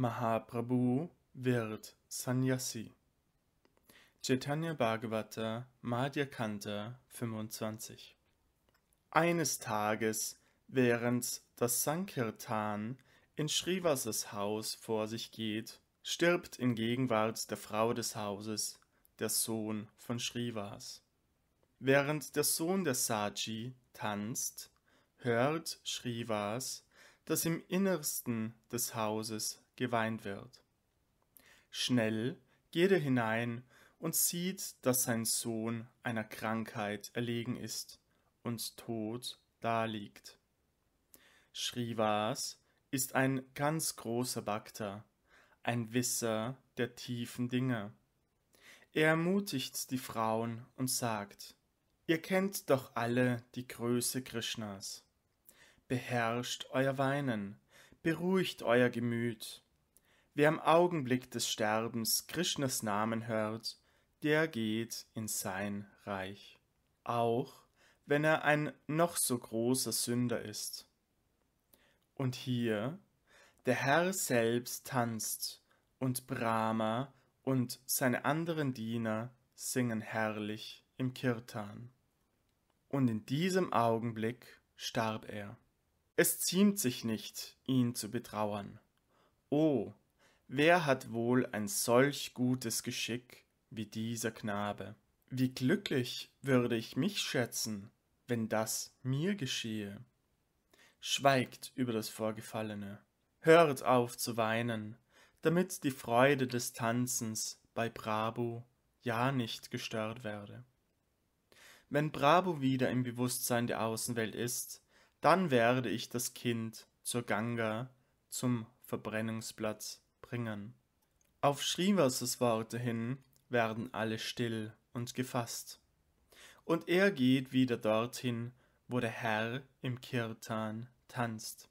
Mahaprabhu wird Sannyasi. Chaitanya Bhagavata Madhya Kanta 25 Eines Tages, während das Sankirtan in Srivasas Haus vor sich geht, stirbt in Gegenwart der Frau des Hauses der Sohn von Srivas. Während der Sohn der Saji tanzt, hört Srivas, dass im Innersten des Hauses geweint wird. Schnell geht er hinein und sieht, dass sein Sohn einer Krankheit erlegen ist und tot daliegt. Shrivas ist ein ganz großer Bhakta, ein Wisser der tiefen Dinge. Er ermutigt die Frauen und sagt, Ihr kennt doch alle die Größe Krishnas. Beherrscht euer Weinen, beruhigt euer Gemüt, Wer im Augenblick des Sterbens Krishnas Namen hört, der geht in sein Reich, auch wenn er ein noch so großer Sünder ist. Und hier, der Herr selbst tanzt, und Brahma und seine anderen Diener singen herrlich im Kirtan. Und in diesem Augenblick starb er. Es ziemt sich nicht, ihn zu betrauern. O, Wer hat wohl ein solch gutes Geschick wie dieser Knabe? Wie glücklich würde ich mich schätzen, wenn das mir geschehe. Schweigt über das Vorgefallene, hört auf zu weinen, damit die Freude des Tanzens bei Brabo ja nicht gestört werde. Wenn Brabo wieder im Bewusstsein der Außenwelt ist, dann werde ich das Kind zur Ganga, zum Verbrennungsplatz bringen. Auf Srivasas Worte hin werden alle still und gefasst. Und er geht wieder dorthin, wo der Herr im Kirtan tanzt.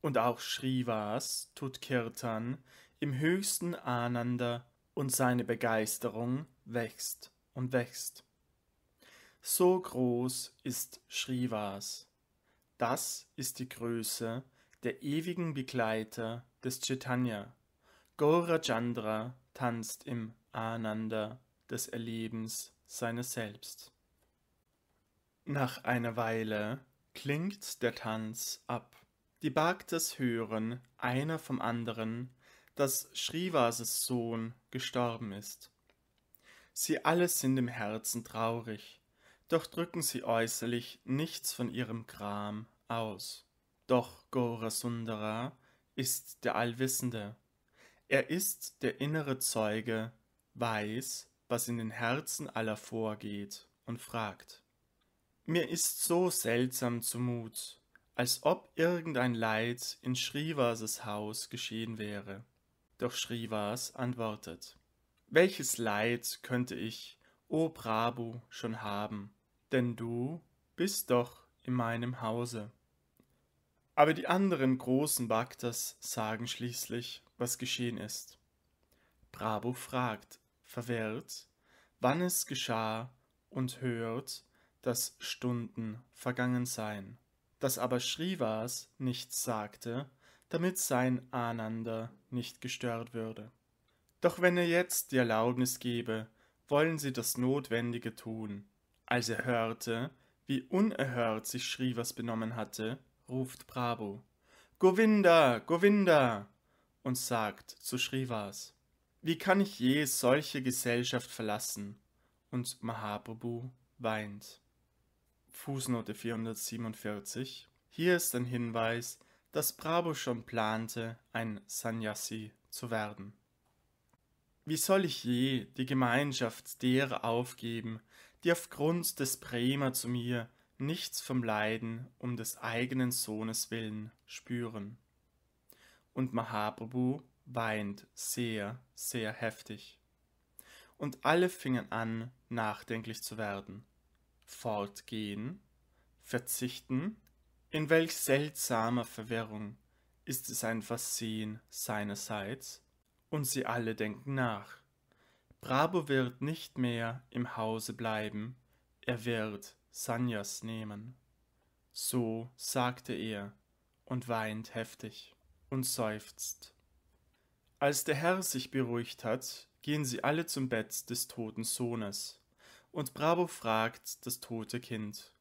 Und auch Srivas tut Kirtan im höchsten Ananda und seine Begeisterung wächst und wächst. So groß ist Srivas. Das ist die Größe der ewigen Begleiter des Chaitanya, Gaura Chandra tanzt im Ananda des Erlebens seines Selbst. Nach einer Weile klingt der Tanz ab. Die Bhaktas hören einer vom anderen, dass Srivases Sohn gestorben ist. Sie alle sind im Herzen traurig, doch drücken sie äußerlich nichts von ihrem Gram aus. Doch Gora Sundara ist der Allwissende, er ist der innere Zeuge, weiß, was in den Herzen aller vorgeht und fragt. Mir ist so seltsam zumut, als ob irgendein Leid in Shrivas Haus geschehen wäre. Doch Shrivas antwortet, welches Leid könnte ich, o Prabhu, schon haben, denn du bist doch in meinem Hause. Aber die anderen großen Bhaktas sagen schließlich, was geschehen ist. Brabo fragt, verwirrt, wann es geschah und hört, dass Stunden vergangen seien. Dass aber Shrivas nichts sagte, damit sein Ananda nicht gestört würde. Doch wenn er jetzt die Erlaubnis gebe, wollen sie das Notwendige tun. Als er hörte, wie unerhört sich Shrivas benommen hatte, ruft Prabhu, Govinda, Govinda, und sagt zu Shrivas, wie kann ich je solche Gesellschaft verlassen? Und Mahaprabhu weint. Fußnote 447. Hier ist ein Hinweis, dass Prabhu schon plante, ein Sannyasi zu werden. Wie soll ich je die Gemeinschaft derer aufgeben, die aufgrund des Prema zu mir nichts vom Leiden um des eigenen Sohnes willen spüren. Und Mahaprabhu weint sehr, sehr heftig. Und alle fingen an, nachdenklich zu werden. Fortgehen, verzichten, in welch seltsamer Verwirrung ist es ein Versehen seinerseits, und sie alle denken nach. Brabo wird nicht mehr im Hause bleiben, er wird Sanjas nehmen. So sagte er und weint heftig und seufzt. Als der Herr sich beruhigt hat, gehen sie alle zum Bett des toten Sohnes. Und Brabo fragt das tote Kind,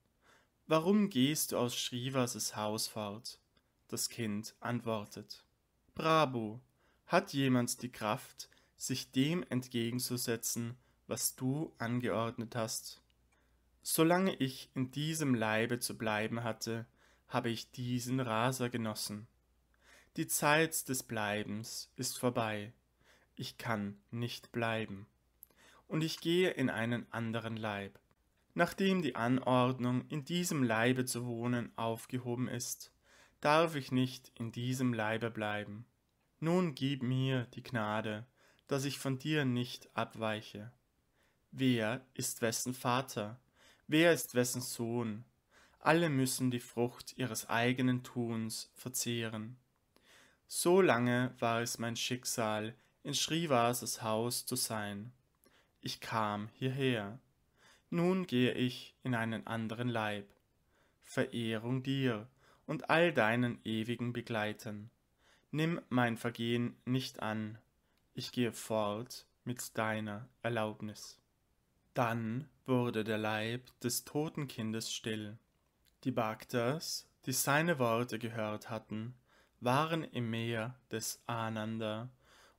Warum gehst du aus Shrivas Haus fort? Das Kind antwortet, Brabo, hat jemand die Kraft, sich dem entgegenzusetzen, was du angeordnet hast? Solange ich in diesem Leibe zu bleiben hatte, habe ich diesen Raser genossen. Die Zeit des Bleibens ist vorbei. Ich kann nicht bleiben. Und ich gehe in einen anderen Leib. Nachdem die Anordnung, in diesem Leibe zu wohnen, aufgehoben ist, darf ich nicht in diesem Leibe bleiben. Nun gib mir die Gnade, dass ich von dir nicht abweiche. Wer ist wessen Vater? Wer ist wessen Sohn? Alle müssen die Frucht ihres eigenen Tuns verzehren. So lange war es mein Schicksal, in Srivasas Haus zu sein. Ich kam hierher. Nun gehe ich in einen anderen Leib. Verehrung dir und all deinen ewigen Begleitern. Nimm mein Vergehen nicht an. Ich gehe fort mit deiner Erlaubnis. Dann wurde der Leib des toten Kindes still. Die Bhaktas, die seine Worte gehört hatten, waren im Meer des Ananda,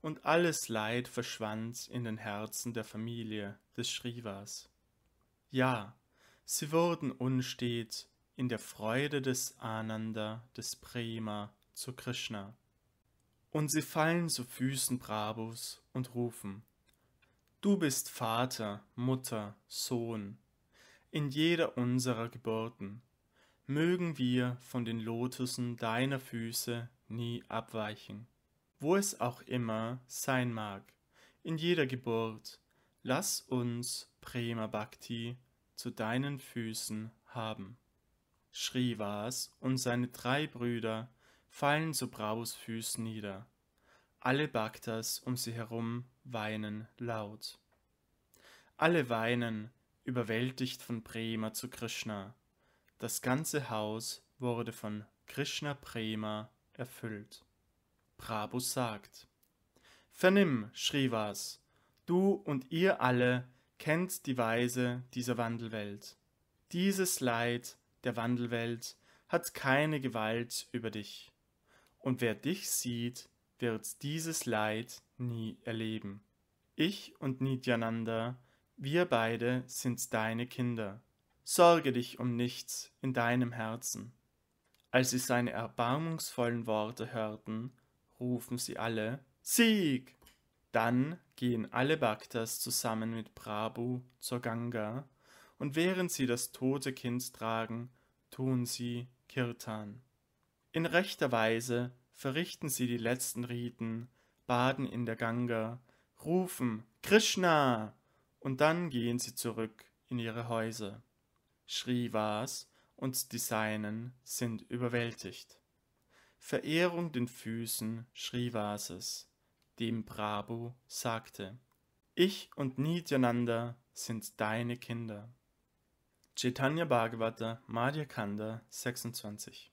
und alles Leid verschwand in den Herzen der Familie des Shrivas. Ja, sie wurden unstet in der Freude des Ananda, des Prema zu Krishna. Und sie fallen zu Füßen Brabus und rufen, Du bist Vater, Mutter, Sohn, in jeder unserer Geburten. Mögen wir von den Lotussen deiner Füße nie abweichen. Wo es auch immer sein mag, in jeder Geburt, lass uns Prema Bhakti zu deinen Füßen haben. Shrivas und seine drei Brüder fallen zu Brabus Füßen nieder. Alle Bhaktas um sie herum weinen laut. Alle weinen, überwältigt von Prema zu Krishna. Das ganze Haus wurde von Krishna Prema erfüllt. Prabhu sagt, Vernimm, Shrivas, du und ihr alle kennt die Weise dieser Wandelwelt. Dieses Leid der Wandelwelt hat keine Gewalt über dich. Und wer dich sieht, wird dieses Leid nie erleben. Ich und Nityananda, wir beide sind deine Kinder. Sorge dich um nichts in deinem Herzen. Als sie seine erbarmungsvollen Worte hörten, rufen sie alle Sieg! Dann gehen alle Bhaktas zusammen mit Prabhu zur Ganga, und während sie das tote Kind tragen, tun sie Kirtan. In rechter Weise verrichten sie die letzten Riten, baden in der Ganga, rufen Krishna und dann gehen sie zurück in ihre Häuser. Shrivas und die Seinen sind überwältigt. Verehrung den Füßen Srivases, dem Prabhu sagte, Ich und Nityananda sind deine Kinder. Chaitanya Bhagavata Madhya Kanda 26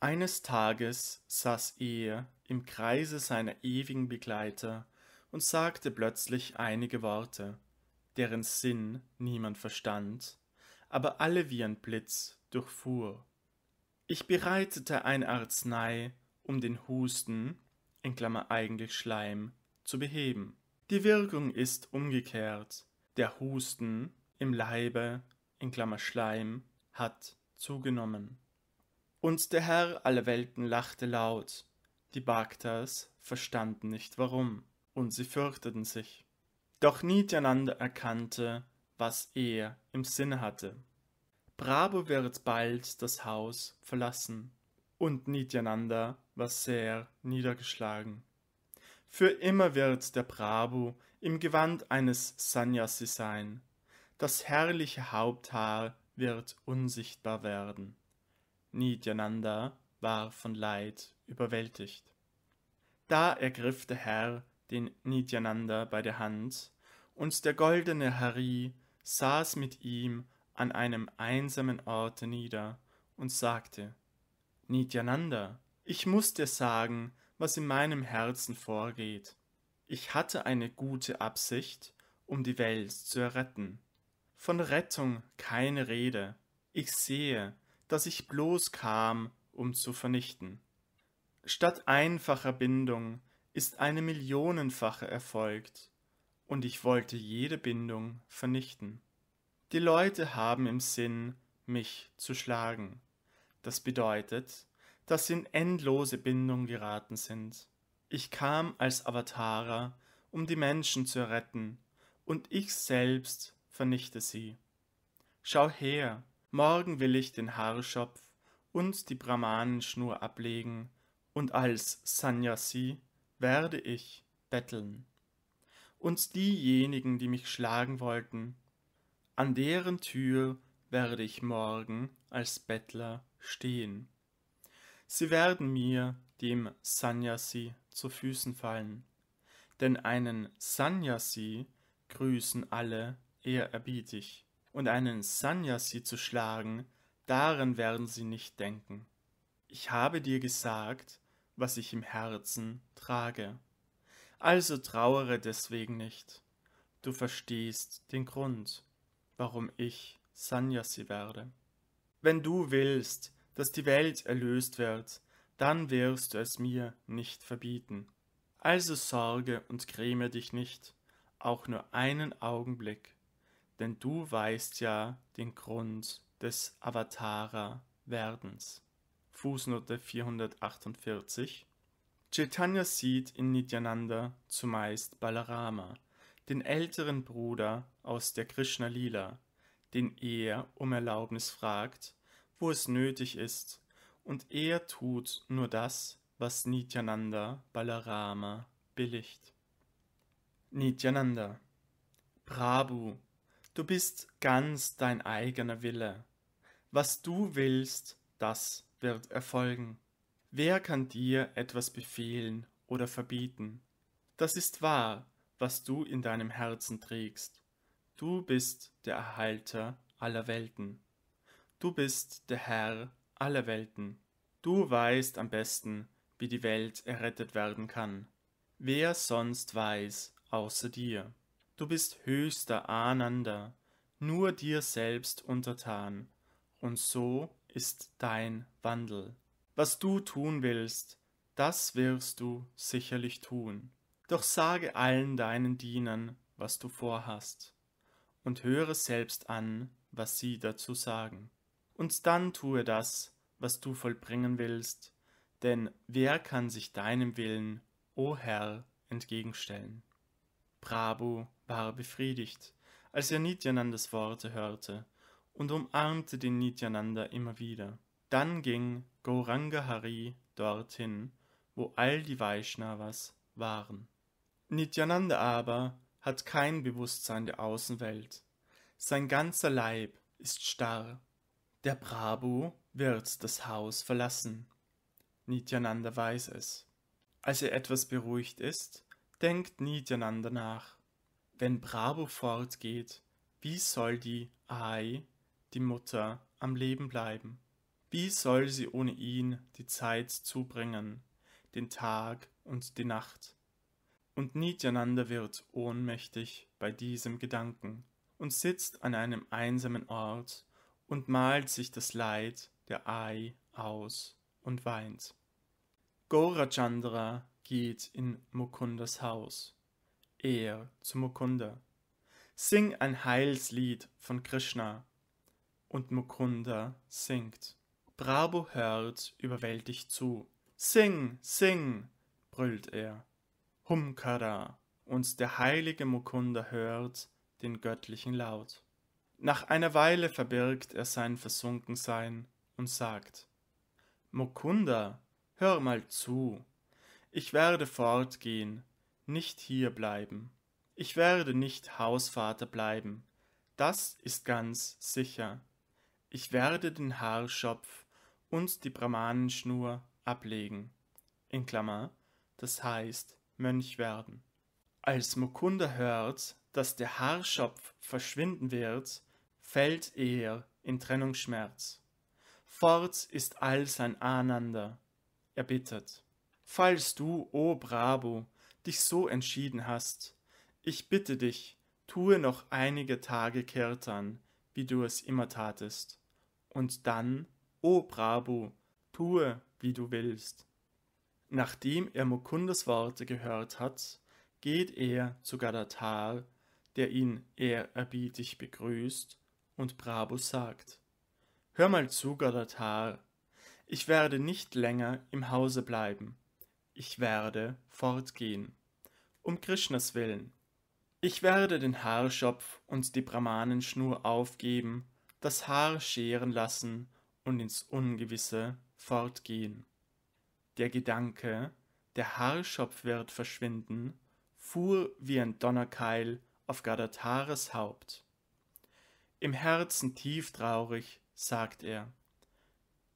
eines Tages saß er im Kreise seiner ewigen Begleiter und sagte plötzlich einige Worte, deren Sinn niemand verstand, aber alle wie ein Blitz durchfuhr. Ich bereitete eine Arznei, um den Husten, in Klammer eigentlich Schleim, zu beheben. Die Wirkung ist umgekehrt. Der Husten im Leibe, in Klammer Schleim, hat zugenommen. Und der Herr aller Welten lachte laut. Die Bhaktas verstanden nicht warum, und sie fürchteten sich. Doch Nityananda erkannte, was er im Sinne hatte. Bravo wird bald das Haus verlassen, und Nityananda war sehr niedergeschlagen. Für immer wird der Prabhu im Gewand eines Sannyasi sein. Das herrliche Haupthaar wird unsichtbar werden. Nityananda war von Leid überwältigt. Da ergriff der Herr den Nityananda bei der Hand, und der goldene Hari saß mit ihm an einem einsamen Orte nieder und sagte, Nityananda, ich muss dir sagen, was in meinem Herzen vorgeht. Ich hatte eine gute Absicht, um die Welt zu erretten. Von Rettung keine Rede. Ich sehe, dass ich bloß kam, um zu vernichten. Statt einfacher Bindung ist eine millionenfache erfolgt, und ich wollte jede Bindung vernichten. Die Leute haben im Sinn, mich zu schlagen. Das bedeutet, dass sie in endlose Bindung geraten sind. Ich kam als Avatara, um die Menschen zu retten, und ich selbst vernichte sie. Schau her, morgen will ich den Haarschopf und die Brahmanenschnur ablegen, und als Sannyasi werde ich betteln. Und diejenigen, die mich schlagen wollten, an deren Tür werde ich morgen als Bettler stehen. Sie werden mir, dem Sannyasi, zu Füßen fallen, denn einen Sannyasi grüßen alle ehrerbietig, und einen Sannyasi zu schlagen, daran werden sie nicht denken. Ich habe dir gesagt, was ich im Herzen trage. Also trauere deswegen nicht. Du verstehst den Grund, warum ich Sannyasi werde. Wenn du willst, dass die Welt erlöst wird, dann wirst du es mir nicht verbieten. Also sorge und gräme dich nicht, auch nur einen Augenblick, denn du weißt ja den Grund des Avatara-Werdens. Fußnote 448 Chaitanya sieht in Nityananda zumeist Balarama, den älteren Bruder aus der Krishna-Lila, den er um Erlaubnis fragt, wo es nötig ist, und er tut nur das, was Nityananda Balarama billigt. Nityananda Prabhu, du bist ganz dein eigener Wille. Was du willst, das wird erfolgen. Wer kann dir etwas befehlen oder verbieten? Das ist wahr, was du in deinem Herzen trägst. Du bist der Erhalter aller Welten. Du bist der Herr aller Welten. Du weißt am besten, wie die Welt errettet werden kann. Wer sonst weiß außer dir? Du bist höchster Ananda, nur dir selbst untertan, und so ist dein Wandel. Was du tun willst, das wirst du sicherlich tun. Doch sage allen deinen Dienern, was du vorhast, und höre selbst an, was sie dazu sagen. Und dann tue das, was du vollbringen willst, denn wer kann sich deinem Willen, o Herr, entgegenstellen? Prabhu war befriedigt, als er Nityanandas Worte hörte und umarmte den Nityananda immer wieder. Dann ging Gauranga Hari dorthin, wo all die Vaishnavas waren. Nityananda aber hat kein Bewusstsein der Außenwelt. Sein ganzer Leib ist starr. Der Prabhu wird das Haus verlassen. Nityananda weiß es. Als er etwas beruhigt ist, denkt Nityananda nach. Wenn Prabhu fortgeht, wie soll die Ai die Mutter, am Leben bleiben? Wie soll sie ohne ihn die Zeit zubringen, den Tag und die Nacht? Und Nityananda wird ohnmächtig bei diesem Gedanken und sitzt an einem einsamen Ort und malt sich das Leid der Ai aus und weint. Gaurachandra geht in Mukundas Haus. Er zu Mukunda. Sing ein Heilslied von Krishna und Mukunda singt. Prabhu hört überwältigt zu. Sing, sing, brüllt er. Humkara, und der heilige Mukunda hört den göttlichen Laut. Nach einer Weile verbirgt er sein Versunkensein und sagt, Mukunda, hör mal zu, ich werde fortgehen, nicht hier bleiben. Ich werde nicht Hausvater bleiben, das ist ganz sicher. Ich werde den Haarschopf und die Brahmanenschnur ablegen. In Klammer, das heißt Mönch werden. Als Mukunda hört, dass der Haarschopf verschwinden wird, fällt er in Trennungsschmerz. Fort ist all sein Ananda, er bittet. falls du, o oh Brabo, dich so entschieden hast, ich bitte dich, tue noch einige Tage Kirtan, wie du es immer tatest, und dann, o Brabo, tue, wie du willst. Nachdem er Mukundas Worte gehört hat, geht er zu Gadatar, der ihn ehrerbietig begrüßt, und Brabo sagt, Hör mal zu, Gadatar, ich werde nicht länger im Hause bleiben, ich werde fortgehen, um Krishnas willen. Ich werde den Haarschopf und die Brahmanenschnur aufgeben, das Haar scheren lassen und ins Ungewisse fortgehen. Der Gedanke, der Haarschopf wird verschwinden, fuhr wie ein Donnerkeil auf Gadatares Haupt. Im Herzen tieftraurig sagt er,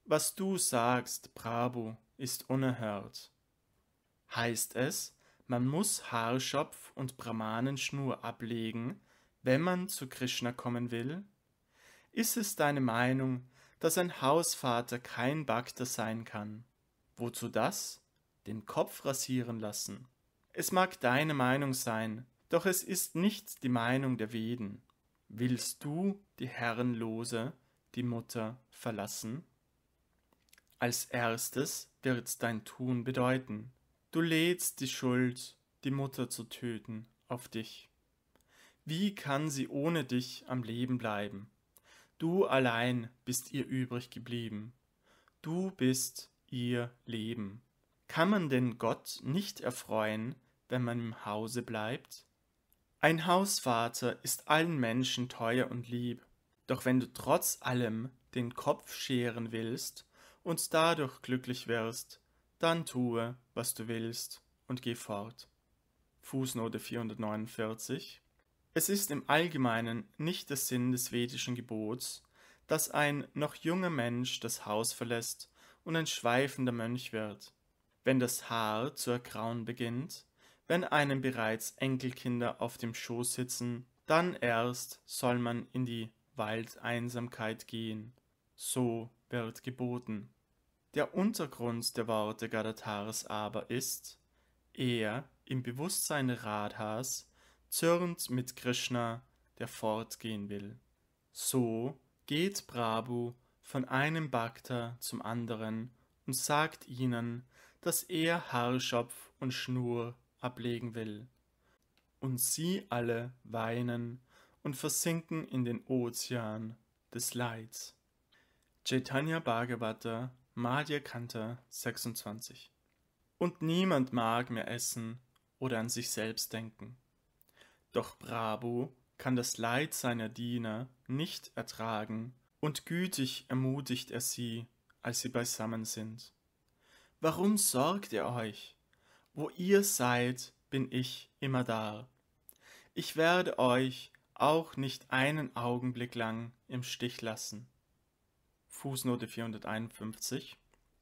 Was du sagst, Prabhu, ist unerhört. Heißt es, man muss Haarschopf und Brahmanenschnur ablegen, wenn man zu Krishna kommen will? Ist es deine Meinung, dass ein Hausvater kein Bhakta sein kann? Wozu das? Den Kopf rasieren lassen. Es mag deine Meinung sein, doch es ist nicht die Meinung der Veden. Willst du, die Herrenlose, die Mutter verlassen? Als erstes wird dein Tun bedeuten, Du lädst die Schuld, die Mutter zu töten, auf dich. Wie kann sie ohne dich am Leben bleiben? Du allein bist ihr übrig geblieben. Du bist ihr Leben. Kann man denn Gott nicht erfreuen, wenn man im Hause bleibt? Ein Hausvater ist allen Menschen teuer und lieb, doch wenn du trotz allem den Kopf scheren willst und dadurch glücklich wirst, dann tue, was du willst, und geh fort. Fußnote 449 Es ist im Allgemeinen nicht der Sinn des vedischen Gebots, dass ein noch junger Mensch das Haus verlässt und ein schweifender Mönch wird. Wenn das Haar zu ergrauen beginnt, wenn einem bereits Enkelkinder auf dem Schoß sitzen, dann erst soll man in die Waldeinsamkeit gehen. So wird geboten. Der Untergrund der Worte Gadatars aber ist, er im Bewusstsein Radhas zürnt mit Krishna, der fortgehen will. So geht Prabhu von einem Bhakta zum anderen und sagt ihnen, dass er Haarschopf und Schnur ablegen will. Und sie alle weinen und versinken in den Ozean des Leids. Chaitanya Bhagavata Madhya Kanta 26 Und niemand mag mehr essen oder an sich selbst denken. Doch Brabo kann das Leid seiner Diener nicht ertragen, und gütig ermutigt er sie, als sie beisammen sind. Warum sorgt ihr euch? Wo ihr seid, bin ich immer da. Ich werde euch auch nicht einen Augenblick lang im Stich lassen. Fußnote 451.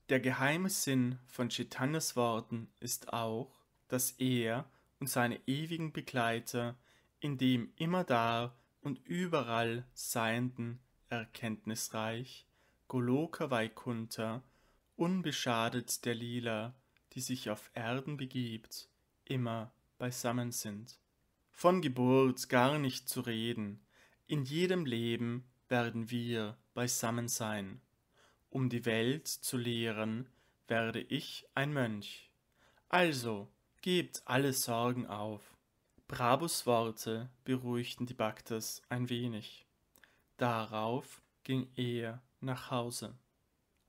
Der geheime Sinn von Chaitanyas Worten ist auch, dass er und seine ewigen Begleiter in dem immer da und überall seienden Erkenntnisreich Goloka Vaikunta, unbeschadet der Lila, die sich auf Erden begibt, immer beisammen sind. Von Geburt gar nicht zu reden, in jedem Leben werden wir beisammen sein. Um die Welt zu lehren, werde ich ein Mönch. Also, gebt alle Sorgen auf. Brabus Worte beruhigten die Baktas ein wenig. Darauf ging er nach Hause.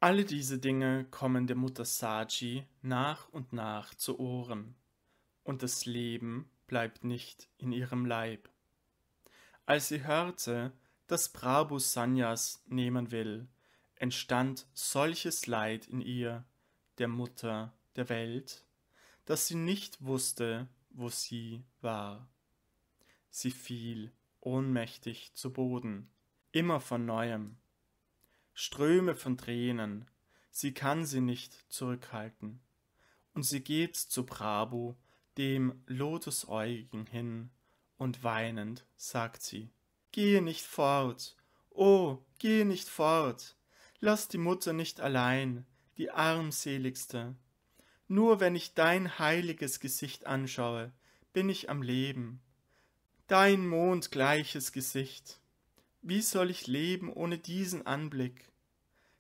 Alle diese Dinge kommen der Mutter Saji nach und nach zu Ohren, und das Leben bleibt nicht in ihrem Leib. Als sie hörte, dass Prabhu Sanyas nehmen will, entstand solches Leid in ihr, der Mutter der Welt, dass sie nicht wusste, wo sie war. Sie fiel ohnmächtig zu Boden, immer von neuem. Ströme von Tränen, sie kann sie nicht zurückhalten. Und sie geht zu Prabhu, dem Lotusäugigen hin, und weinend sagt sie, Gehe nicht fort, oh, gehe nicht fort, lass die Mutter nicht allein, die armseligste. Nur wenn ich dein heiliges Gesicht anschaue, bin ich am Leben. Dein mondgleiches Gesicht. Wie soll ich leben ohne diesen Anblick?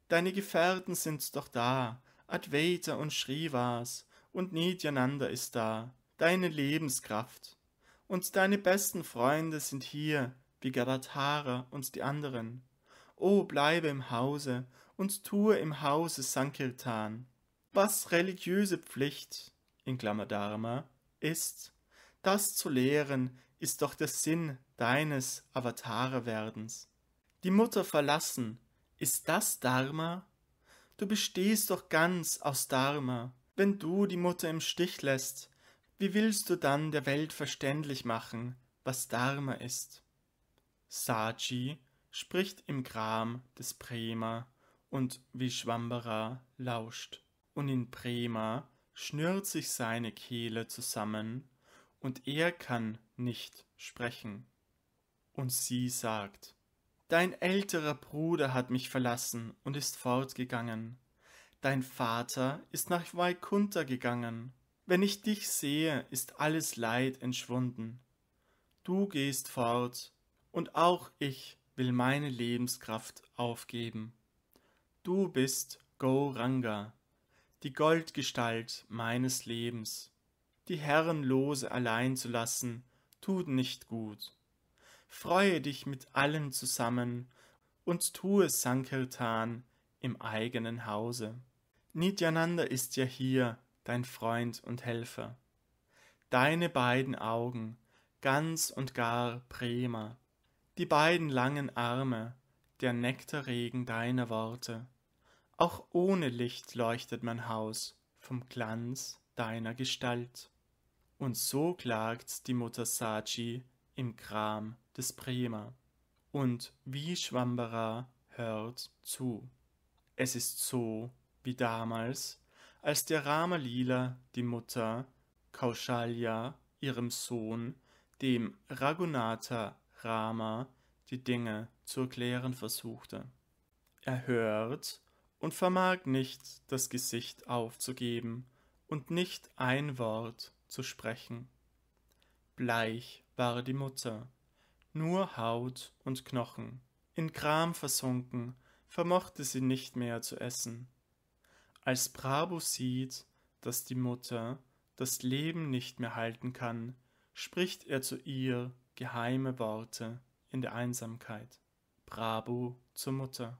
Deine Gefährten sind doch da, Advaita und Shrivas, und Nityananda ist da, deine Lebenskraft. Und deine besten Freunde sind hier, wie Gadatara und die anderen. O bleibe im Hause und tue im Hause Sankirtan. Was religiöse Pflicht, in Klammer Dharma, ist, das zu lehren, ist doch der Sinn deines Avatare-Werdens. Die Mutter verlassen, ist das Dharma? Du bestehst doch ganz aus Dharma. Wenn du die Mutter im Stich lässt, wie willst du dann der Welt verständlich machen, was Dharma ist? Saji spricht im Gram des Prema und Vishwambara lauscht. Und in Prema schnürt sich seine Kehle zusammen und er kann nicht sprechen. Und sie sagt, Dein älterer Bruder hat mich verlassen und ist fortgegangen. Dein Vater ist nach Vaikunta gegangen. Wenn ich dich sehe, ist alles Leid entschwunden. Du gehst fort, und auch ich will meine Lebenskraft aufgeben. Du bist Gauranga, die Goldgestalt meines Lebens. Die Herrenlose allein zu lassen, tut nicht gut. Freue dich mit allen zusammen und tue Sankirtan im eigenen Hause. Nityananda ist ja hier, dein Freund und Helfer. Deine beiden Augen, ganz und gar Prema, die beiden langen Arme, der Nektarregen deiner Worte. Auch ohne Licht leuchtet mein Haus vom Glanz deiner Gestalt. Und so klagt die Mutter Sachi im Kram des Prema. Und wie Schwambara hört zu. Es ist so wie damals, als der Rama Lila die Mutter Kaushalya ihrem Sohn, dem Raghunatha Rama die Dinge zu erklären versuchte. Er hört und vermag nicht, das Gesicht aufzugeben und nicht ein Wort zu sprechen. Bleich war die Mutter, nur Haut und Knochen. In Gram versunken, vermochte sie nicht mehr zu essen. Als Prabhu sieht, dass die Mutter das Leben nicht mehr halten kann, spricht er zu ihr geheime Worte in der Einsamkeit. Bravo zur Mutter.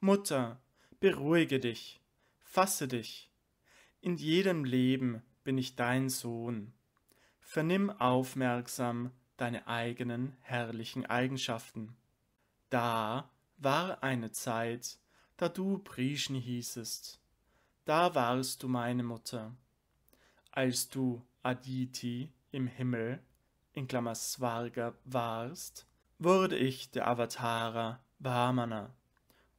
Mutter, beruhige dich, fasse dich. In jedem Leben bin ich dein Sohn. Vernimm aufmerksam deine eigenen herrlichen Eigenschaften. Da war eine Zeit, da du Prishni hießest. Da warst du meine Mutter. Als du Aditi im Himmel in Klammer Svarga warst, wurde ich der Avatara Vamana,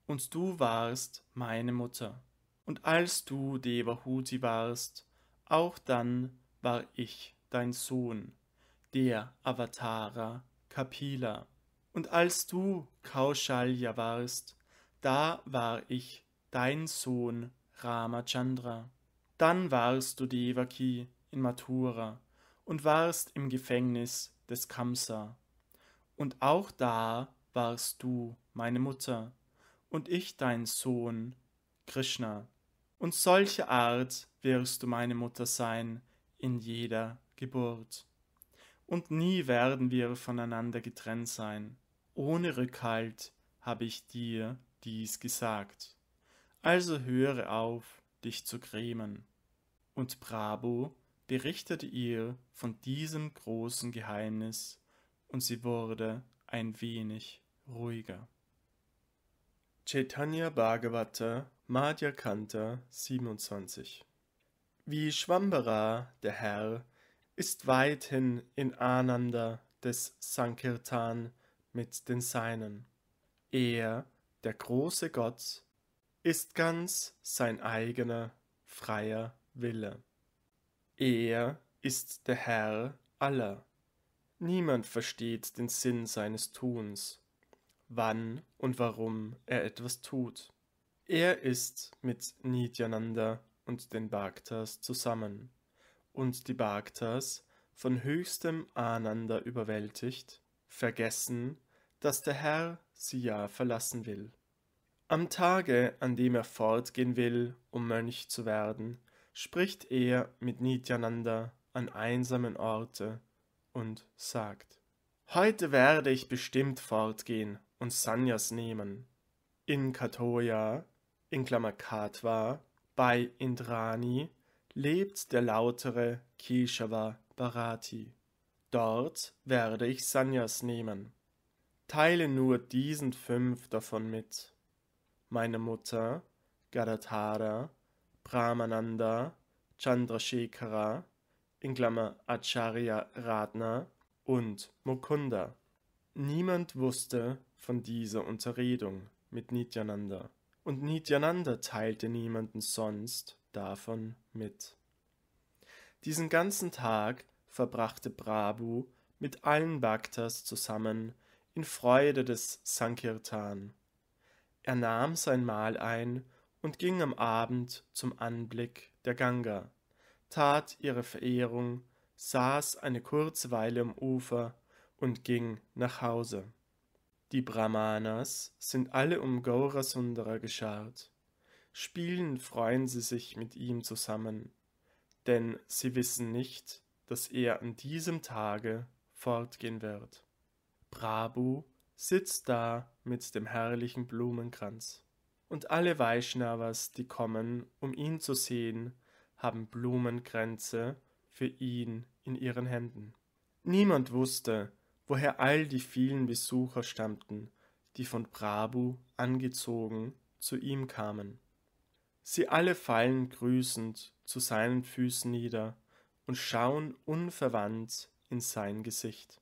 und du warst meine Mutter. Und als du Devahuti warst, auch dann war ich dein Sohn, der Avatara Kapila. Und als du Kaushalya warst, da war ich dein Sohn Ramachandra. Dann warst du Devaki in Mathura, und warst im Gefängnis des Kamsa. Und auch da warst du meine Mutter und ich dein Sohn Krishna. Und solche Art wirst du meine Mutter sein in jeder Geburt. Und nie werden wir voneinander getrennt sein. Ohne Rückhalt habe ich dir dies gesagt. Also höre auf, dich zu grämen. Und Prabhu berichtete ihr von diesem großen Geheimnis, und sie wurde ein wenig ruhiger. Chaitanya Bhagavata Madhya Kanta 27 Wie Schwambara, der Herr, ist weithin in Ananda des Sankirtan mit den Seinen. Er, der große Gott, ist ganz sein eigener freier Wille. Er ist der Herr aller. Niemand versteht den Sinn seines Tuns, wann und warum er etwas tut. Er ist mit Nityananda und den Bhaktas zusammen, und die Bhaktas, von höchstem Ananda überwältigt, vergessen, dass der Herr sie ja verlassen will. Am Tage, an dem er fortgehen will, um Mönch zu werden, spricht er mit Nityananda an einsamen Orte und sagt, Heute werde ich bestimmt fortgehen und Sanyas nehmen. In Katoya, in Klammer Katwa, bei Indrani, lebt der lautere Keshava Bharati. Dort werde ich Sanyas nehmen. Teile nur diesen fünf davon mit. Meine Mutter, Gadadhara, Brahmananda, Chandrasekhara, in Klammer Acharya Radna und Mukunda. Niemand wusste von dieser Unterredung mit Nityananda, und Nityananda teilte niemanden sonst davon mit. Diesen ganzen Tag verbrachte Prabhu mit allen Bhaktas zusammen in Freude des Sankirtan. Er nahm sein Mahl ein und ging am Abend zum Anblick der Ganga, tat ihre Verehrung, saß eine kurze Weile am Ufer und ging nach Hause. Die Brahmanas sind alle um Gaurasundara geschart. Spielen freuen sie sich mit ihm zusammen, denn sie wissen nicht, dass er an diesem Tage fortgehen wird. Prabhu sitzt da mit dem herrlichen Blumenkranz. Und alle Vaishnavas, die kommen, um ihn zu sehen, haben Blumenkränze für ihn in ihren Händen. Niemand wusste, woher all die vielen Besucher stammten, die von Prabhu angezogen zu ihm kamen. Sie alle fallen grüßend zu seinen Füßen nieder und schauen unverwandt in sein Gesicht.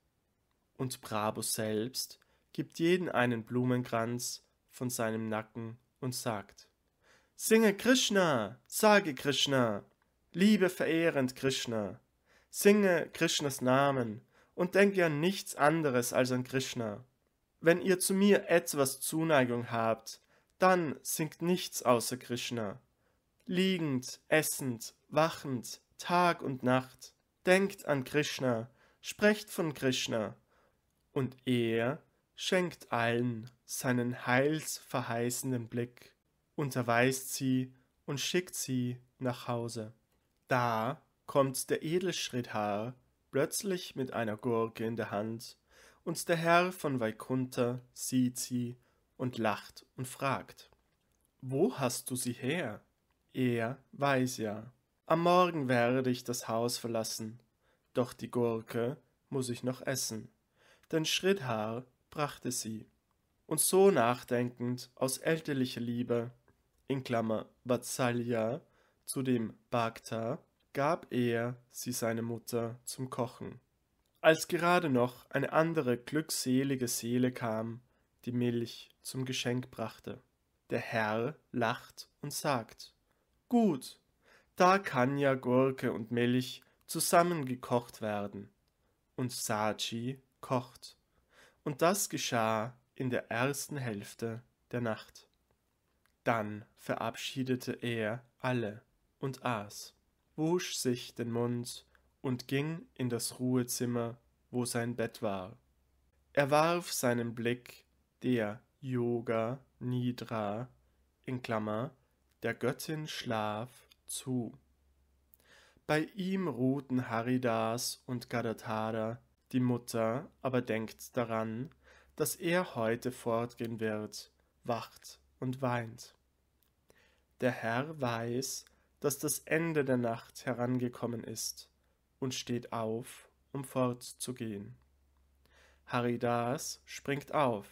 Und Prabhu selbst gibt jeden einen Blumenkranz von seinem Nacken und sagt, Singe Krishna, sage Krishna, liebe verehrend Krishna, singe Krishnas Namen und denke an nichts anderes als an Krishna. Wenn ihr zu mir etwas Zuneigung habt, dann singt nichts außer Krishna. Liegend, essend, wachend, Tag und Nacht, denkt an Krishna, sprecht von Krishna, und er schenkt allen seinen heilsverheißenden Blick, unterweist sie und schickt sie nach Hause. Da kommt der Edelschritthaar plötzlich mit einer Gurke in der Hand, und der Herr von Vaikunta sieht sie und lacht und fragt, Wo hast du sie her? Er weiß ja. Am Morgen werde ich das Haus verlassen, doch die Gurke muss ich noch essen, denn Schritthaar brachte sie. Und so nachdenkend aus elterlicher Liebe, in Klammer Vatsalya, zu dem Bhakta, gab er sie seine Mutter zum Kochen. Als gerade noch eine andere glückselige Seele kam, die Milch zum Geschenk brachte. Der Herr lacht und sagt, Gut, da kann ja Gurke und Milch zusammen gekocht werden. Und Sachi kocht. Und das geschah in der ersten Hälfte der Nacht. Dann verabschiedete er alle und aß, wusch sich den Mund und ging in das Ruhezimmer, wo sein Bett war. Er warf seinen Blick der Yoga Nidra in Klammer der Göttin Schlaf zu. Bei ihm ruhten Haridas und Gadadhara, die Mutter aber denkt daran, dass er heute fortgehen wird, wacht und weint. Der Herr weiß, dass das Ende der Nacht herangekommen ist und steht auf, um fortzugehen. Haridas springt auf.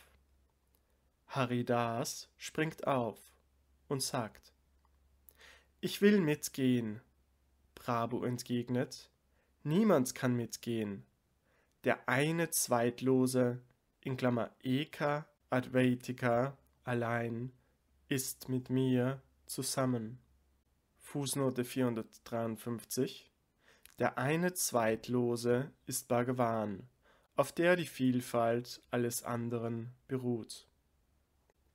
Haridas springt auf und sagt, Ich will mitgehen. Prabhu entgegnet, Niemand kann mitgehen. Der eine Zweitlose, in Klammer Eka Advaitika, allein, ist mit mir zusammen. Fußnote 453 Der eine Zweitlose ist Bhagavan, auf der die Vielfalt alles anderen beruht.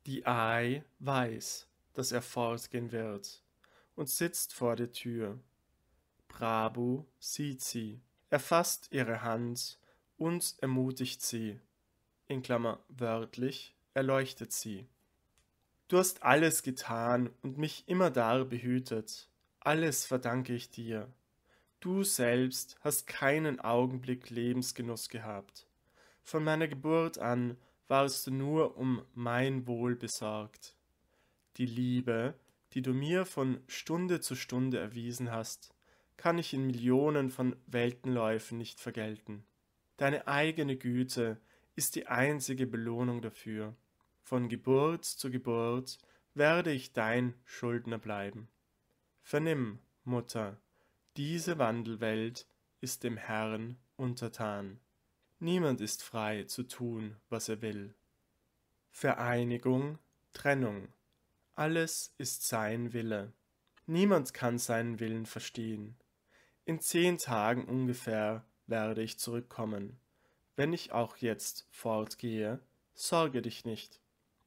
Die Ai weiß, dass er fortgehen wird, und sitzt vor der Tür. Prabhu sieht sie, erfasst ihre Hand und ermutigt sie. In Klammer wörtlich erleuchtet sie. Du hast alles getan und mich immer dar behütet. Alles verdanke ich dir. Du selbst hast keinen Augenblick Lebensgenuss gehabt. Von meiner Geburt an warst du nur um mein Wohl besorgt. Die Liebe, die du mir von Stunde zu Stunde erwiesen hast, kann ich in Millionen von Weltenläufen nicht vergelten. Deine eigene Güte ist die einzige Belohnung dafür. Von Geburt zu Geburt werde ich dein Schuldner bleiben. Vernimm, Mutter, diese Wandelwelt ist dem Herrn untertan. Niemand ist frei zu tun, was er will. Vereinigung, Trennung, alles ist sein Wille. Niemand kann seinen Willen verstehen. In zehn Tagen ungefähr werde ich zurückkommen. Wenn ich auch jetzt fortgehe, sorge dich nicht.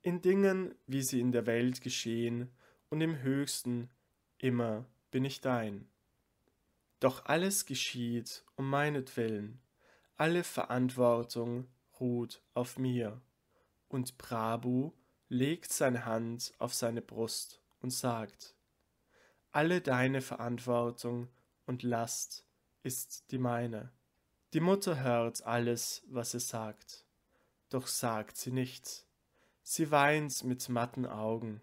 In Dingen, wie sie in der Welt geschehen, und im höchsten, immer bin ich dein. Doch alles geschieht um meinetwillen, alle Verantwortung ruht auf mir. Und Prabhu legt seine Hand auf seine Brust und sagt, alle deine Verantwortung und Last ist die meine. Die Mutter hört alles, was er sagt, doch sagt sie nichts. Sie weint mit matten Augen.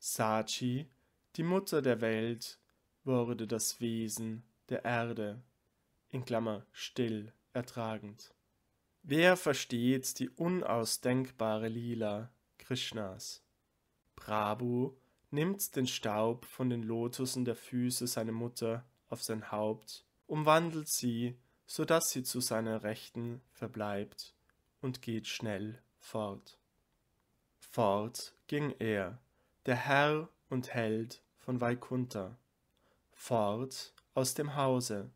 Sachi, die Mutter der Welt, wurde das Wesen der Erde, in Klammer still ertragend. Wer versteht die unausdenkbare Lila Krishnas? Prabhu nimmt den Staub von den Lotusen der Füße seiner Mutter auf sein Haupt, umwandelt sie, so dass sie zu seiner Rechten verbleibt, und geht schnell fort. Fort ging er, der Herr und Held von Vaikunta, fort aus dem Hause,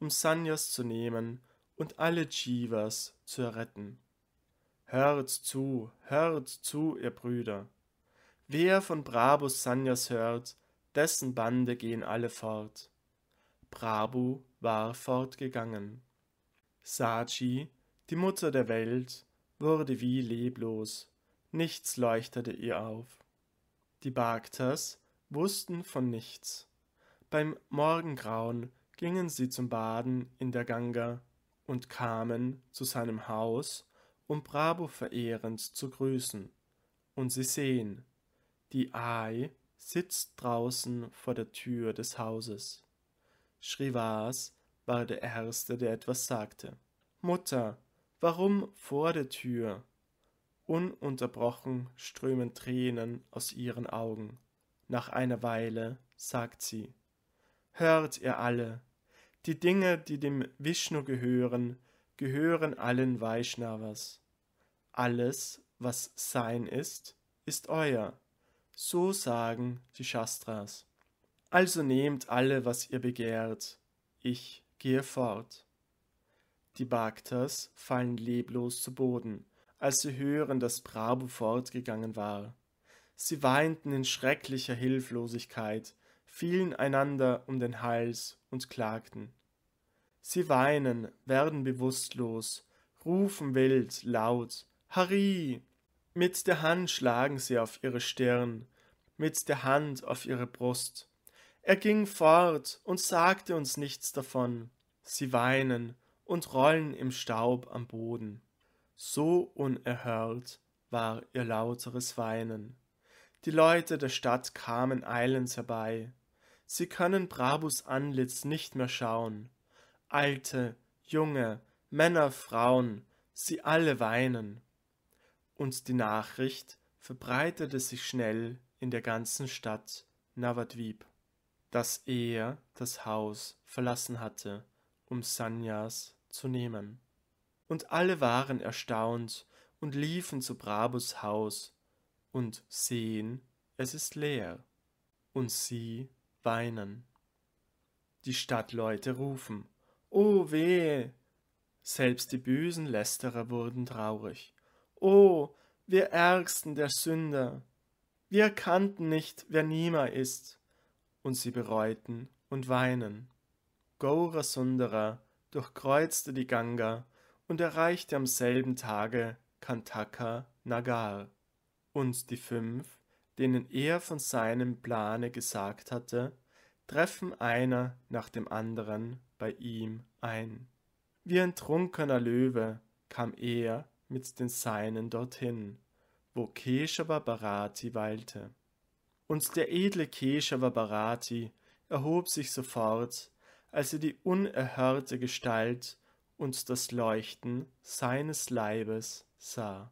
um Sanyas zu nehmen und alle Jivas zu erretten. Hört zu, hört zu, ihr Brüder. Wer von Prabhus Sanyas hört, dessen Bande gehen alle fort. Prabhu war fortgegangen. Sachi, die Mutter der Welt, wurde wie leblos, nichts leuchtete ihr auf. Die Bhaktas wussten von nichts. Beim Morgengrauen gingen sie zum Baden in der Ganga und kamen zu seinem Haus, um Prabhu verehrend zu grüßen. Und sie sehen, die Ai sitzt draußen vor der Tür des Hauses. Shrivas war der Erste, der etwas sagte. Mutter, warum vor der Tür? Ununterbrochen strömen Tränen aus ihren Augen. Nach einer Weile sagt sie, Hört ihr alle, die Dinge, die dem Vishnu gehören, gehören allen Vaishnavas. Alles, was sein ist, ist euer. So sagen die Shastras. Also nehmt alle, was ihr begehrt. Ich gehe fort. Die Bhaktas fallen leblos zu Boden, als sie hören, dass Prabhu fortgegangen war. Sie weinten in schrecklicher Hilflosigkeit, fielen einander um den Hals und klagten. Sie weinen, werden bewusstlos, rufen wild, laut, Hari! Mit der Hand schlagen sie auf ihre Stirn, mit der Hand auf ihre Brust. Er ging fort und sagte uns nichts davon. Sie weinen und rollen im Staub am Boden. So unerhört war ihr lauteres Weinen. Die Leute der Stadt kamen eilends herbei. Sie können Brabus Antlitz nicht mehr schauen. Alte, junge, Männer, Frauen, sie alle weinen. Und die Nachricht verbreitete sich schnell in der ganzen Stadt Navadvip, dass er das Haus verlassen hatte, um Sanyas zu nehmen. Und alle waren erstaunt und liefen zu Brabus Haus und sehen, es ist leer. Und sie weinen. Die Stadtleute rufen, O weh! Selbst die bösen Lästerer wurden traurig. O, wir Ärgsten der Sünder! Wir erkannten nicht, wer Nima ist. und sie bereuten und weinen. Gaura Sundara durchkreuzte die Ganga und erreichte am selben Tage Kantaka Nagar. Und die fünf, denen er von seinem Plane gesagt hatte, treffen einer nach dem anderen bei ihm ein. Wie ein trunkener Löwe kam er mit den Seinen dorthin, wo Keshava Bharati weilte. Und der edle Keshava Bharati erhob sich sofort, als er die unerhörte Gestalt und das Leuchten seines Leibes sah.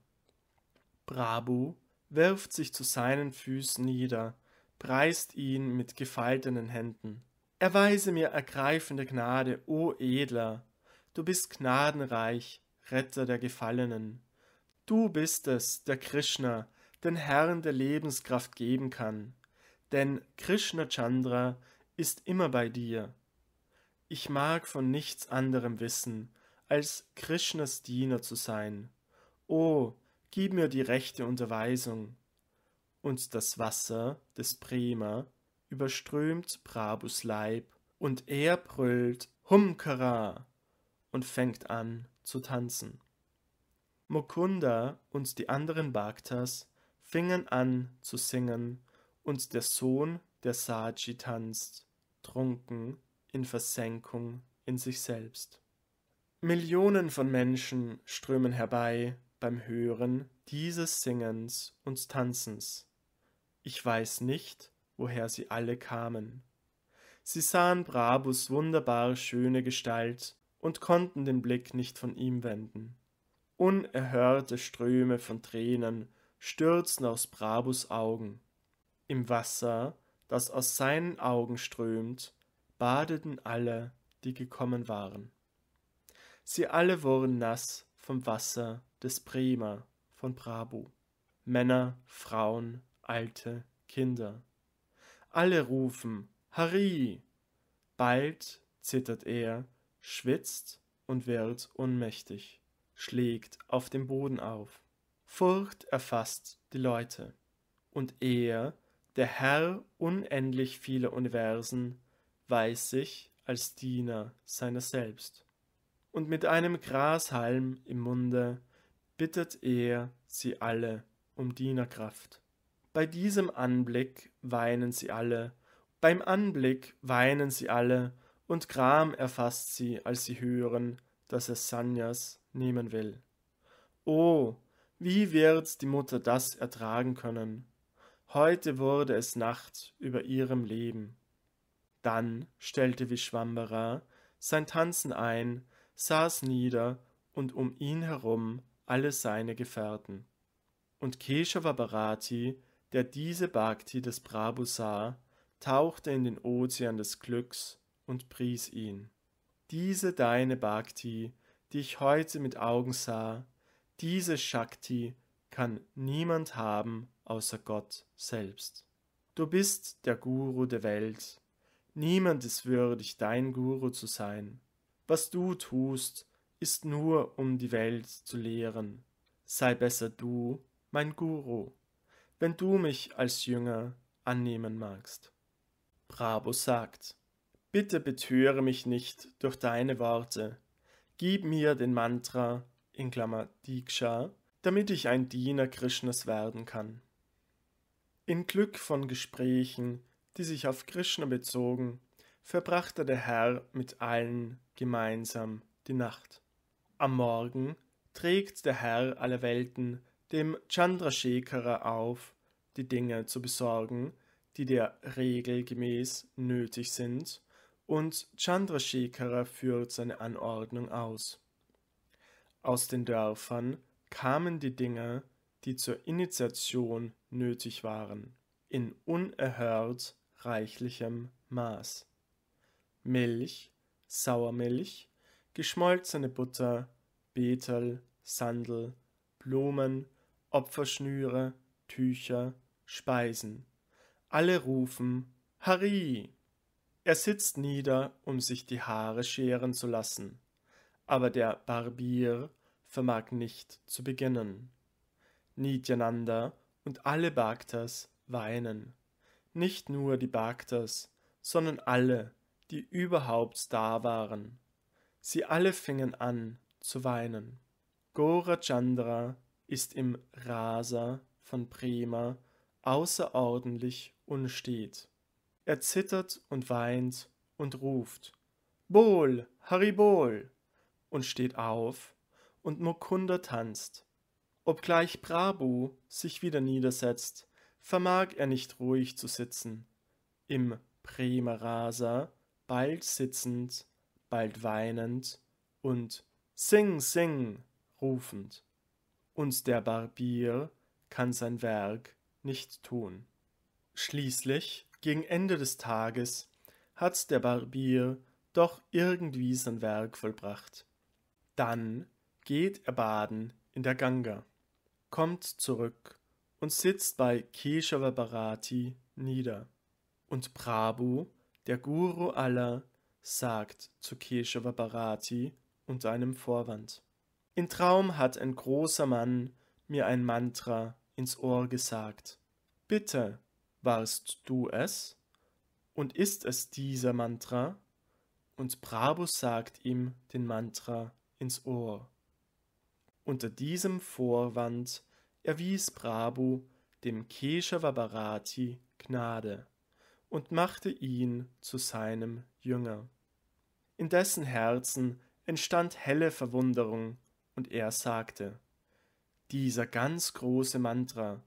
Prabhu wirft sich zu seinen Füßen nieder, preist ihn mit gefalteten Händen. Erweise mir ergreifende Gnade, o Edler, du bist gnadenreich, Retter der Gefallenen. Du bist es, der Krishna, den Herrn der Lebenskraft geben kann, denn Krishna Chandra ist immer bei dir. Ich mag von nichts anderem wissen, als Krishnas Diener zu sein. O, gib mir die rechte Unterweisung. Und das Wasser des Prema überströmt Prabhus Leib, und er brüllt Humkara und fängt an zu tanzen. Mukunda und die anderen Bhaktas fingen an zu singen, und der Sohn der Saji tanzt, trunken in Versenkung in sich selbst. Millionen von Menschen strömen herbei beim Hören dieses Singens und Tanzens. Ich weiß nicht, woher sie alle kamen. Sie sahen Brabus wunderbar schöne Gestalt und konnten den Blick nicht von ihm wenden. Unerhörte Ströme von Tränen stürzten aus Brabus Augen. Im Wasser, das aus seinen Augen strömt, badeten alle, die gekommen waren. Sie alle wurden nass vom Wasser des Prema von Prabhu. Männer, Frauen, Alte, Kinder. Alle rufen Hari. Bald zittert er, schwitzt und wird ohnmächtig, schlägt auf dem Boden auf. Furcht erfasst die Leute. Und er, der Herr unendlich vieler Universen, weiß sich als Diener seiner selbst. Und mit einem Grashalm im Munde bittet er sie alle um Dienerkraft. Bei diesem Anblick weinen sie alle, beim Anblick weinen sie alle, und Gram erfasst sie, als sie hören, dass er Sanyas nehmen will. Oh, wie wird die Mutter das ertragen können? Heute wurde es Nacht über ihrem Leben. Dann stellte Vishwambara sein Tanzen ein, saß nieder und um ihn herum alle seine Gefährten. Und Keshava Bharati, der diese Bhakti des Prabhu sah, tauchte in den Ozean des Glücks und pries ihn. Diese deine Bhakti, die ich heute mit Augen sah, diese Shakti kann niemand haben außer Gott selbst. Du bist der Guru der Welt, Niemand ist würdig, dein Guru zu sein. Was du tust, ist nur, um die Welt zu lehren. Sei besser du, mein Guru, wenn du mich als Jünger annehmen magst. Prabhu sagt, bitte betöre mich nicht durch deine Worte. Gib mir den Mantra, in Klammer Diksha, damit ich ein Diener Krishnas werden kann. In Glück von Gesprächen die sich auf Krishna bezogen, verbrachte der Herr mit allen gemeinsam die Nacht. Am Morgen trägt der Herr aller Welten dem Chandrasekhara auf, die Dinge zu besorgen, die der Regel gemäß nötig sind, und Chandrasekhara führt seine Anordnung aus. Aus den Dörfern kamen die Dinge, die zur Initiation nötig waren, in unerhört reichlichem Maß. Milch, Sauermilch, geschmolzene Butter, Betel, Sandel, Blumen, Opferschnüre, Tücher, Speisen. Alle rufen Hari. Er sitzt nieder, um sich die Haare scheren zu lassen, aber der Barbier vermag nicht zu beginnen. Nityananda und alle Bhaktas weinen. Nicht nur die Bhaktas, sondern alle, die überhaupt da waren. Sie alle fingen an zu weinen. Gora Chandra ist im Rasa von Prema außerordentlich unstet. Er zittert und weint und ruft Bol, Haribol und steht auf und Mukunda tanzt. Obgleich Prabhu sich wieder niedersetzt, vermag er nicht ruhig zu sitzen. Im Prema Rasa, bald sitzend, bald weinend und Sing, sing rufend. Und der Barbier kann sein Werk nicht tun. Schließlich, gegen Ende des Tages, hat der Barbier doch irgendwie sein Werk vollbracht. Dann geht er baden in der Ganga, kommt zurück und sitzt bei Keshava Bharati nieder. Und Prabhu, der Guru aller, sagt zu Keshava Bharati unter einem Vorwand. In Traum hat ein großer Mann mir ein Mantra ins Ohr gesagt. Bitte, warst du es? Und ist es dieser Mantra? Und Prabhu sagt ihm den Mantra ins Ohr. Unter diesem Vorwand erwies Prabhu dem Keshava Bharati Gnade und machte ihn zu seinem Jünger. In dessen Herzen entstand helle Verwunderung, und er sagte, dieser ganz große Mantra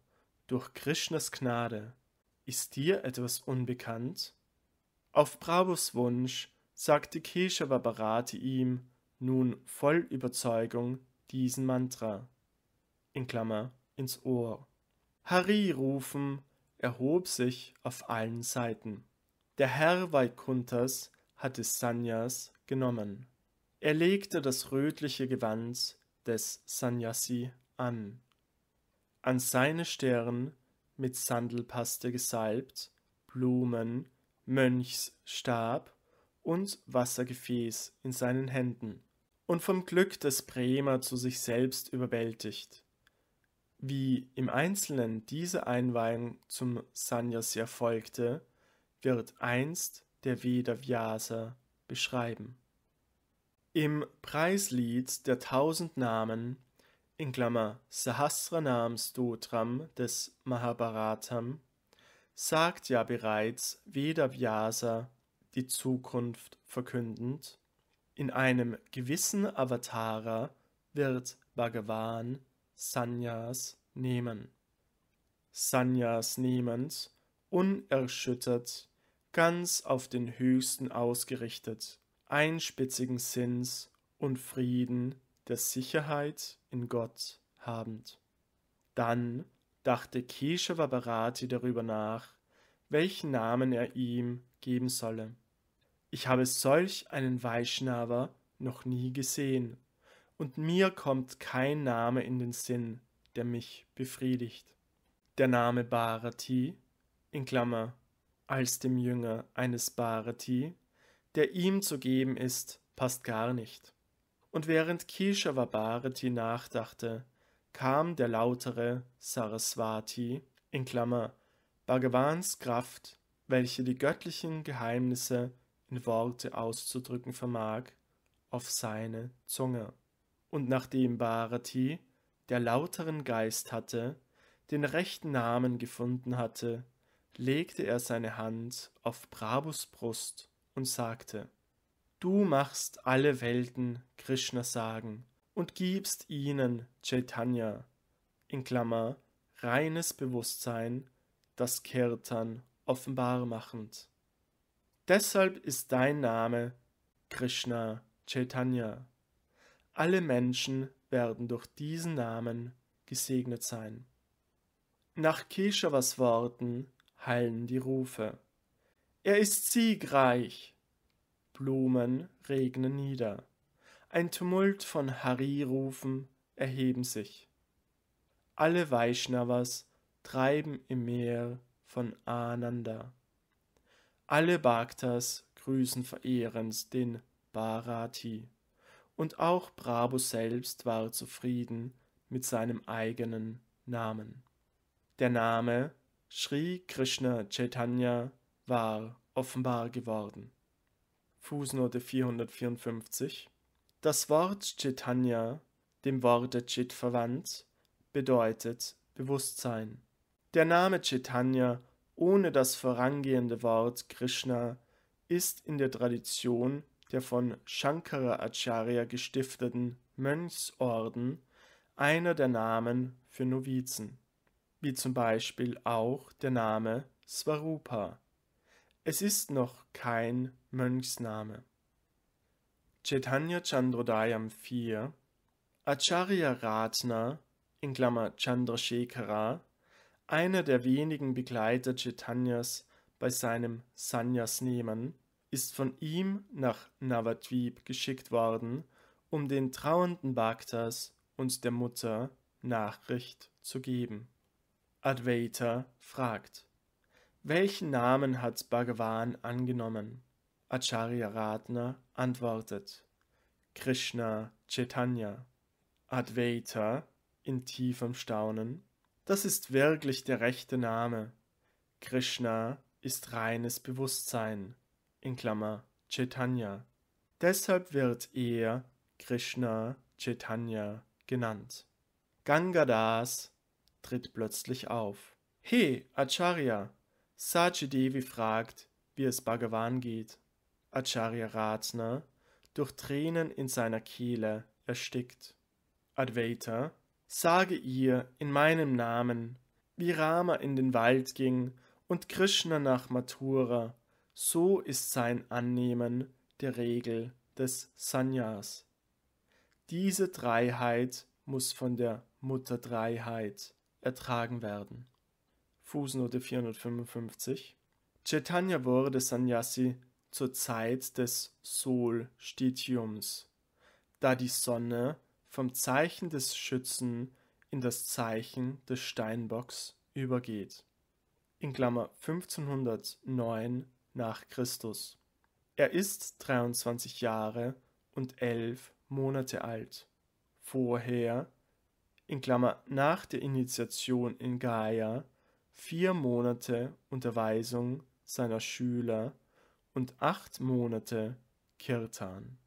durch Krishnas Gnade, ist dir etwas unbekannt? Auf Prabhus Wunsch sagte Keshava Bharati ihm nun voll Überzeugung diesen Mantra, in Klammer, ins Ohr. Hari rufen erhob sich auf allen Seiten. Der Herr Vaikunthas hatte Sanyas genommen. Er legte das rötliche Gewand des Sannyasi an. An seine Stirn mit Sandelpaste gesalbt, Blumen, Mönchsstab und Wassergefäß in seinen Händen und vom Glück des Bremer zu sich selbst überwältigt. Wie im Einzelnen diese Einweihung zum Sannyasi erfolgte, wird einst der Veda Vyasa beschreiben. Im Preislied der Tausend Namen in Klammer Sahasranam Stotram des Mahabharatam sagt ja bereits Veda Vyasa die Zukunft verkündend, in einem gewissen Avatara wird Bhagavan Sanyas nehmen. Sanyas nehmend, unerschüttert, ganz auf den Höchsten ausgerichtet, einspitzigen Sinns und Frieden der Sicherheit in Gott habend. Dann dachte Keshava Bharati darüber nach, welchen Namen er ihm geben solle. Ich habe solch einen Vaishnava noch nie gesehen, und mir kommt kein Name in den Sinn, der mich befriedigt. Der Name Bharati, in Klammer, als dem Jünger eines Bharati, der ihm zu geben ist, passt gar nicht. Und während Keshava Bharati nachdachte, kam der lautere Saraswati, in Klammer, Bhagavans Kraft, welche die göttlichen Geheimnisse in Worte auszudrücken vermag, auf seine Zunge. Und nachdem Bharati, der lauteren Geist hatte, den rechten Namen gefunden hatte, legte er seine Hand auf Prabhus Brust und sagte, Du machst alle Welten Krishna sagen und gibst ihnen Chaitanya, in Klammer, reines Bewusstsein, das Kirtan offenbar machend. Deshalb ist dein Name Krishna Chaitanya. Alle Menschen werden durch diesen Namen gesegnet sein. Nach Keshavas Worten hallen die Rufe. Er ist siegreich. Blumen regnen nieder. Ein Tumult von Hari-Rufen erheben sich. Alle Vaishnavas treiben im Meer von Ananda. Alle Bhaktas grüßen verehrend den Bharati. Und auch Prabhu selbst war zufrieden mit seinem eigenen Namen. Der Name Sri Krishna Chaitanya war offenbar geworden. Fußnote 454 Das Wort Chaitanya, dem Worte Chit verwandt, bedeutet Bewusstsein. Der Name Chaitanya ohne das vorangehende Wort Krishna ist in der Tradition der von Shankara Acharya gestifteten Mönchsorden einer der Namen für Novizen, wie zum Beispiel auch der Name Svarupa. Es ist noch kein Mönchsname. Chaitanya Chandrodayam 4 Acharya Ratna in Klammer Chandrasekhara, einer der wenigen Begleiter Chaitanyas bei seinem Sanyas-Nehmen, ist von ihm nach Navadvip geschickt worden, um den trauernden Bhaktas und der Mutter Nachricht zu geben. Advaita fragt, welchen Namen hat Bhagavan angenommen? Acharya Ratna antwortet, Krishna Chaitanya. Advaita in tiefem Staunen, das ist wirklich der rechte Name. Krishna ist reines Bewusstsein, in Klammer Chaitanya. Deshalb wird er Krishna Chaitanya genannt. Gangadas tritt plötzlich auf. He, Acharya! Sachidevi fragt, wie es Bhagavan geht. Acharya Ratna, durch Tränen in seiner Kehle, erstickt. Advaita, sage ihr in meinem Namen, wie Rama in den Wald ging und Krishna nach Mathura, so ist sein Annehmen der Regel des Sanyas. Diese Dreiheit muss von der Mutter Dreiheit ertragen werden. Fußnote 455 Chaitanya wurde Sanyasi zur Zeit des Solstitiums, da die Sonne vom Zeichen des Schützen in das Zeichen des Steinbocks übergeht. In Klammer 1509 nach Christus. Er ist 23 Jahre und 11 Monate alt. Vorher, in Klammer nach der Initiation in Gaia, vier Monate Unterweisung seiner Schüler und acht Monate Kirtan.